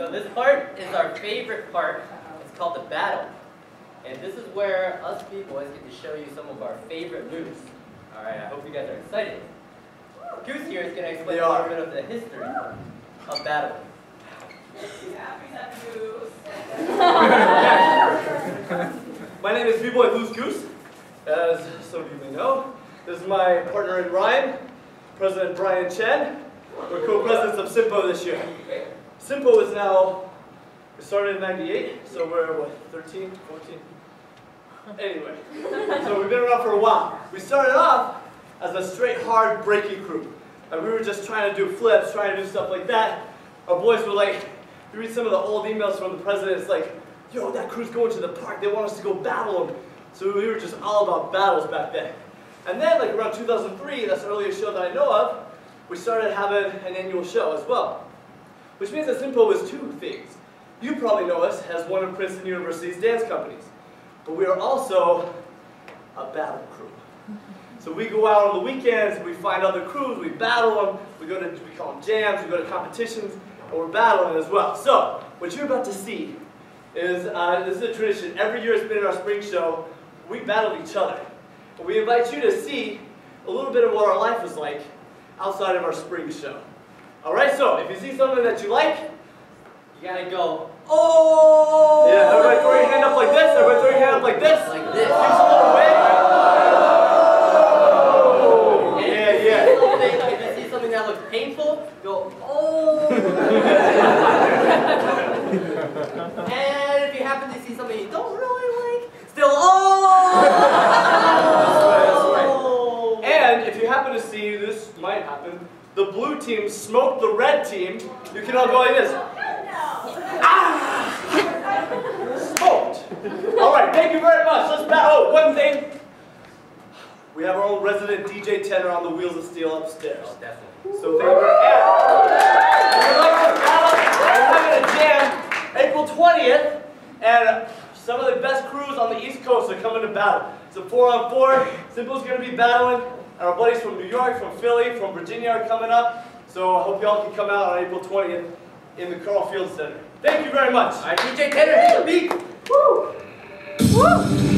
So this part is our favorite part. It's called the battle. And this is where us B-boys get to show you some of our favorite moves. Alright, I hope you guys are excited. Goose here is going to explain a little bit of the history of battle. My name is B-Boy Loose Goose. As some of you may know, this is my partner in rhyme, President Brian Chen. We're co-presidents of Sympoh this year. Sympoh is now, it started in 98, so we're what, 13, 14? Anyway, so we've been around for a while. We started off as a straight hard breaking crew. And we were just trying to do flips, trying to do stuff like that. Our boys were like, you read some of the old emails from the president, it's like, yo, that crew's going to the park, they want us to go battle them. So we were just all about battles back then. And then like around 2003, that's the earliest show that I know of, we started having an annual show as well. Which means that Sympoh is two things. You probably know us as one of Princeton University's dance companies. But we are also a battle crew. So we go out on the weekends, we find other crews, we battle them, we go to, we call them jams, we go to competitions, and we're battling as well. So, what you're about to see is, uh, this is a tradition, every year it's been in our spring show, we battle each other. And we invite you to see a little bit of what our life is like outside of our spring show. Alright, so if you see something that you like, You gotta go, oh! yeah, everybody throw your hand up like this, everybody throw your hand up like this. Like this. Us a little wave. Oh! And Yeah, if you yeah. see something- If you see something that looks painful, go, oh! and if you happen to see something you don't really like, still, oh! And if you happen to see, this might happen, the blue team smoked the red team, you can all go like this. Ah! Smoked. All right, thank you very much. Let's bat. Oh, one thing. We have our own resident DJ tenor on the wheels of steel upstairs. Oh, definitely. So thank you. If you'd like to battle, we're having a jam April 20th, and some of the best crews on the East Coast are coming to battle. It's a four on four. Sympoh's going to be battling, and our buddies from New York, from Philly, from Virginia are coming up. So I hope y'all can come out on April 20th in the Carl Fields Center. Thank you very much. Alright, DJ Tanner, hit the beat! Woo! Like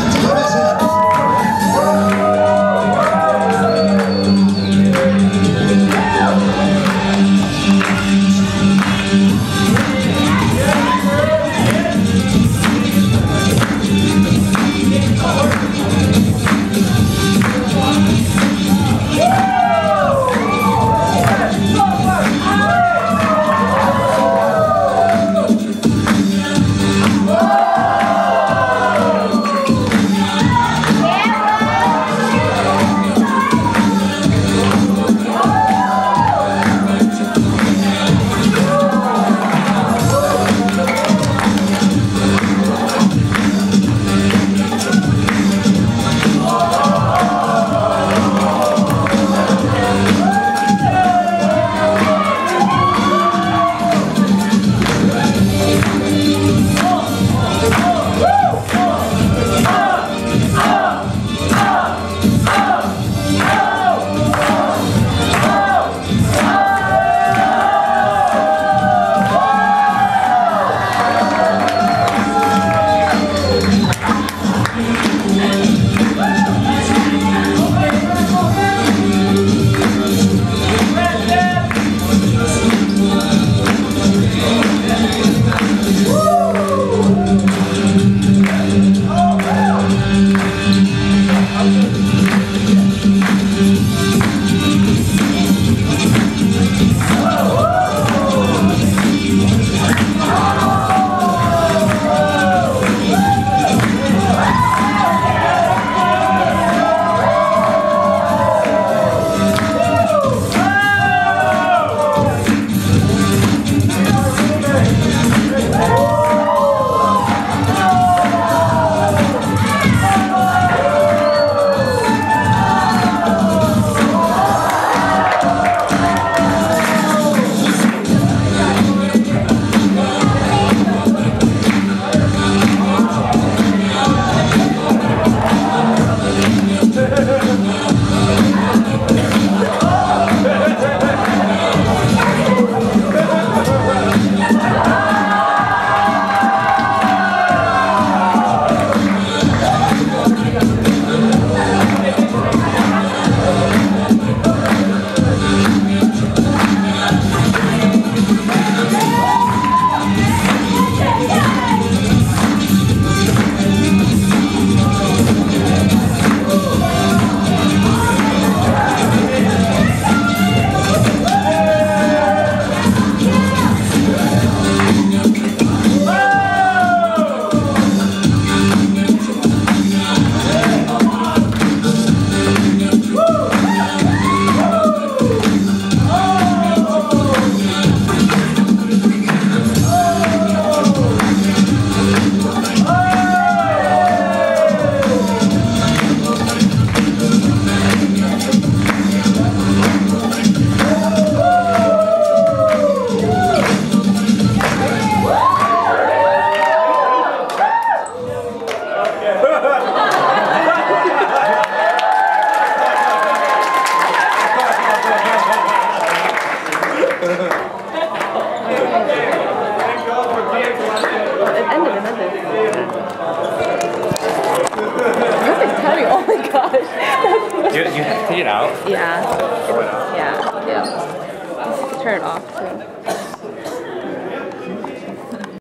¡Vamos!